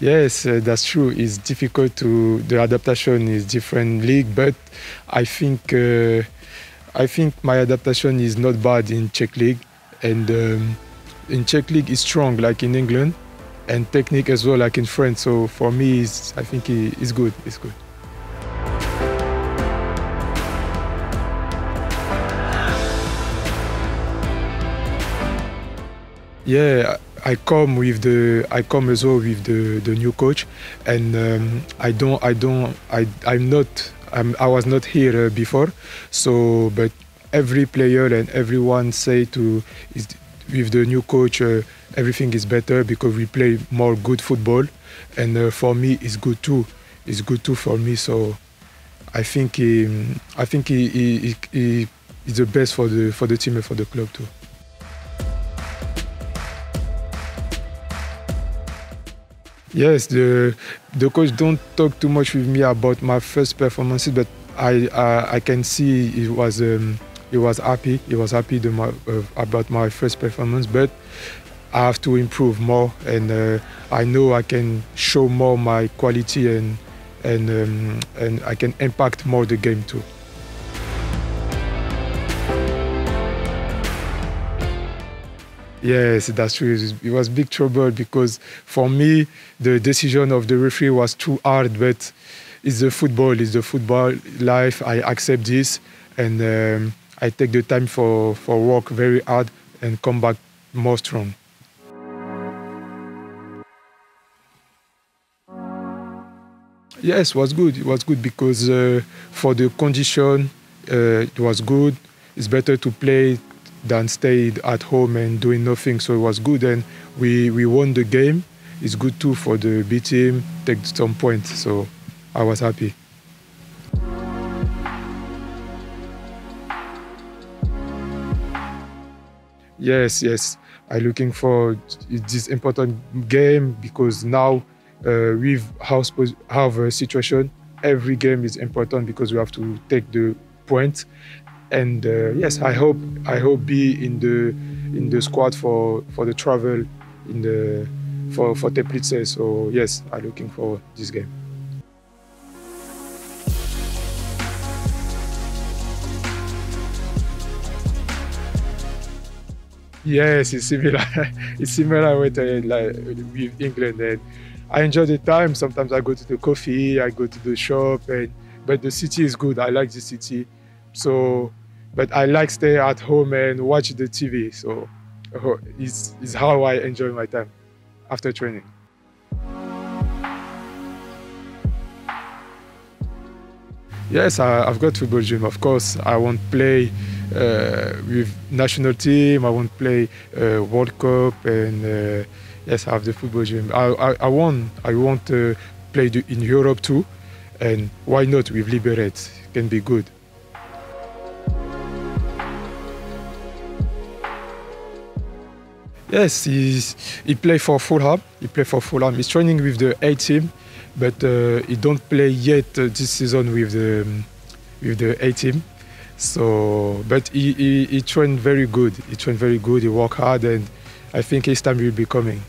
Yes, uh, that's true. It's difficult to the adaptation is different league, but I think uh, I think my adaptation is not bad in Czech league, and um, in Czech league is strong like in England, and technique as well like in France. So for me, it's, I think it's good. It's good. Yeah, I come with the I come as well with the, the new coach, and um, I don't I don't I I'm not I'm, I was not here uh, before, so but every player and everyone say to is with the new coach uh, everything is better because we play more good football, and uh, for me it's good too. It's good too for me. So I think he, I think he, he, he, he's the best for the for the team and for the club too. Yes, the the coach don't talk too much with me about my first performances, but I I, I can see he was um, he was happy. He was happy my, uh, about my first performance, but I have to improve more, and uh, I know I can show more my quality and and um, and I can impact more the game too. Yes, that's true. It was big trouble because for me, the decision of the referee was too hard, but it's the football, it's the football life. I accept this and um, I take the time for, for work very hard and come back more strong. Yes, it was good. It was good because uh, for the condition, uh, it was good. It's better to play than stayed at home and doing nothing. So it was good, and we we won the game. It's good too for the B team take some points. So I was happy. Yes, yes. I'm looking for this important game because now uh, with have a situation, every game is important because we have to take the point and uh, yes, I hope I hope be in the in the squad for for the travel in the for for Teplice. So yes, I'm looking for this game. Yes, it's similar. it's similar with uh, like with England, and I enjoy the time. Sometimes I go to the coffee, I go to the shop, and but the city is good. I like the city, so but I like stay at home and watch the TV. So it's, it's how I enjoy my time after training. Yes, I, have got football dream. Of course, I want to play uh, with national team. I want to play uh, World Cup, and uh, yes, I have the football dream. I, I, I want I want to play in Europe too, and why not with Liberec? Can be good. Yes, he's, he play for Fulham. He play for Fulham. He's training with the A team, but uh, he don't play yet uh, this season with the with the A team. So, but he, he, he trained very good. He trained very good. He worked hard, and I think his time will be coming.